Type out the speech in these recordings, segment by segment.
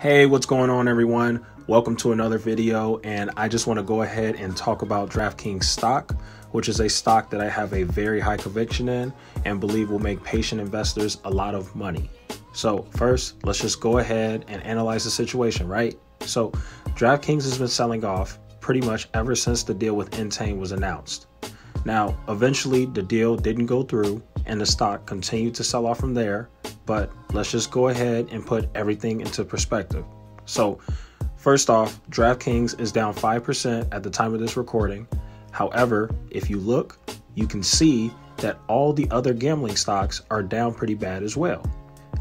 Hey, what's going on, everyone? Welcome to another video, and I just want to go ahead and talk about DraftKings stock, which is a stock that I have a very high conviction in and believe will make patient investors a lot of money. So, first, let's just go ahead and analyze the situation, right? So, DraftKings has been selling off pretty much ever since the deal with Entain was announced. Now, eventually, the deal didn't go through, and the stock continued to sell off from there but let's just go ahead and put everything into perspective. So, first off, DraftKings is down 5% at the time of this recording. However, if you look, you can see that all the other gambling stocks are down pretty bad as well.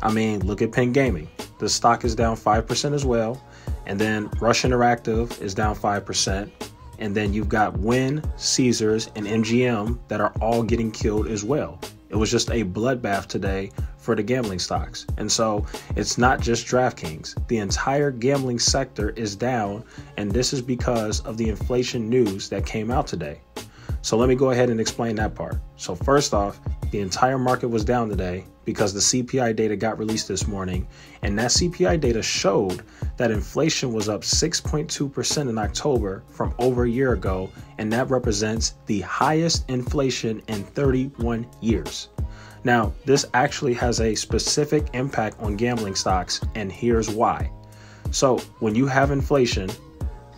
I mean, look at Penn Gaming. The stock is down 5% as well. And then Rush Interactive is down 5%. And then you've got Wynn, Caesars, and MGM that are all getting killed as well. It was just a bloodbath today for the gambling stocks. And so it's not just DraftKings. The entire gambling sector is down, and this is because of the inflation news that came out today. So let me go ahead and explain that part. So, first off, the entire market was down today because the CPI data got released this morning, and that CPI data showed that inflation was up 6.2% in October from over a year ago, and that represents the highest inflation in 31 years. Now, this actually has a specific impact on gambling stocks, and here's why. So, when you have inflation,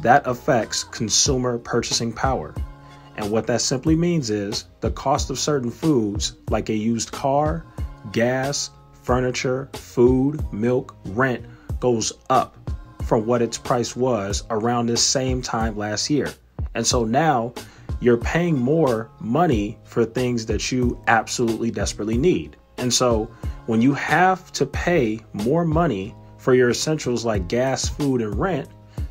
that affects consumer purchasing power. And what that simply means is the cost of certain foods, like a used car, gas, furniture, food, milk, rent, goes up from what its price was around this same time last year. And so now you're paying more money for things that you absolutely desperately need. And so when you have to pay more money for your essentials like gas, food, and rent,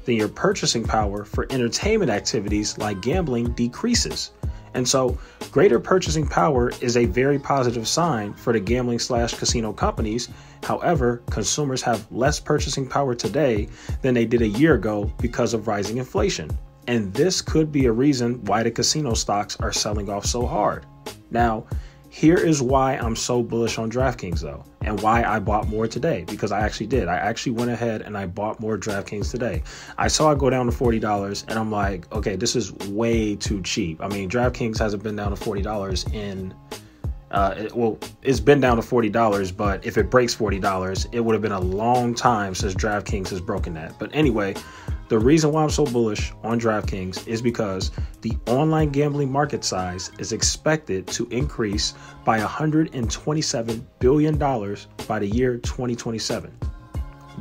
then your purchasing power for entertainment activities like gambling decreases. And so, greater purchasing power is a very positive sign for the gambling slash casino companies. However, consumers have less purchasing power today than they did a year ago because of rising inflation. And this could be a reason why the casino stocks are selling off so hard. Now, here is why I'm so bullish on DraftKings though, and why I bought more today because I actually did. I actually went ahead and I bought more DraftKings today. I saw it go down to $40 and I'm like, okay, this is way too cheap. I mean, DraftKings hasn't been down to $40 in uh, it, well, it's been down to forty dollars, but if it breaks forty dollars, it would have been a long time since DraftKings has broken that. But anyway, the reason why I'm so bullish on DraftKings is because the online gambling market size is expected to increase by 127 billion dollars by the year 2027.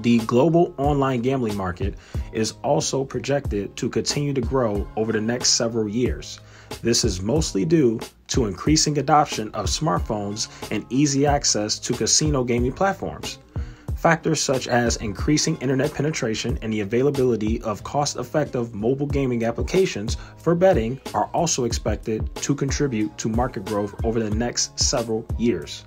The global online gambling market is also projected to continue to grow over the next several years. This is mostly due to increasing adoption of smartphones and easy access to casino gaming platforms. Factors such as increasing internet penetration and the availability of cost effective mobile gaming applications for betting are also expected to contribute to market growth over the next several years.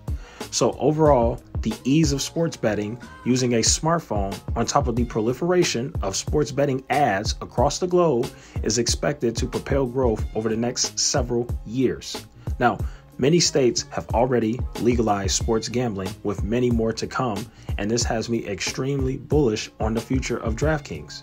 So, overall, the ease of sports betting using a smartphone on top of the proliferation of sports betting ads across the globe is expected to propel growth over the next several years. Now, many states have already legalized sports gambling, with many more to come, and this has me extremely bullish on the future of DraftKings.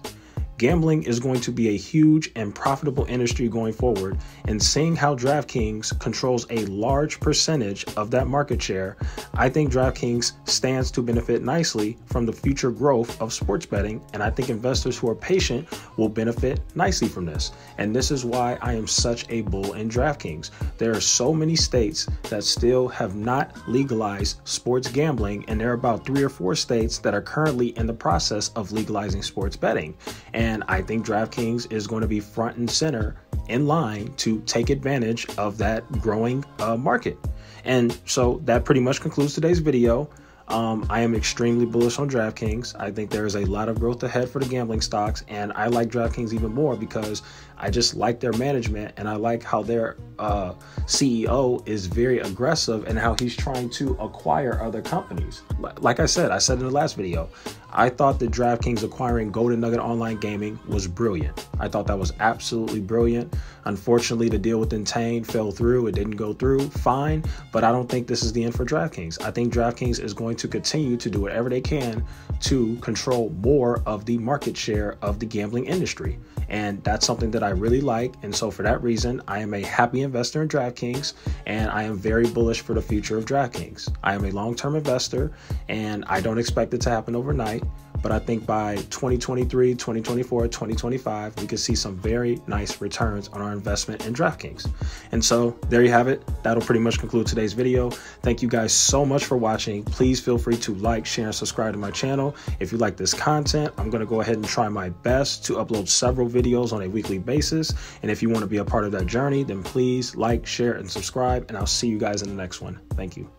Gambling is going to be a huge and profitable industry going forward, and seeing how DraftKings controls a large percentage of that market share, I think DraftKings stands to benefit nicely from the future growth of sports betting, and I think investors who are patient will benefit nicely from this. And this is why I am such a bull in DraftKings. There are so many states that still have not legalized sports gambling, and there are about three or four states that are currently in the process of legalizing sports betting. And and I think DraftKings is going to be front and center in line to take advantage of that growing uh, market. And so that pretty much concludes today's video. Um, I am extremely bullish on DraftKings. I think there is a lot of growth ahead for the gambling stocks, and I like DraftKings even more because I just like their management and I like how their uh, CEO is very aggressive and how he's trying to acquire other companies. Like I said, I said in the last video, I thought that DraftKings acquiring Golden Nugget Online Gaming was brilliant. I thought that was absolutely brilliant. Unfortunately, the deal with Entain fell through. It didn't go through. Fine, but I don't think this is the end for DraftKings. I think DraftKings is going to continue to do whatever they can to control more of the market share of the gambling industry. And that's something that I really like. And so, for that reason, I am a happy investor in DraftKings and I am very bullish for the future of DraftKings. I am a long term investor and I don't expect it to happen overnight. But I think by 2023, 2024, 2025, we could see some very nice returns on our investment in DraftKings. And so there you have it. That'll pretty much conclude today's video. Thank you guys so much for watching. Please feel free to like, share, and subscribe to my channel. If you like this content, I'm going to go ahead and try my best to upload several videos on a weekly basis. And if you want to be a part of that journey, then please like, share, and subscribe. And I'll see you guys in the next one. Thank you.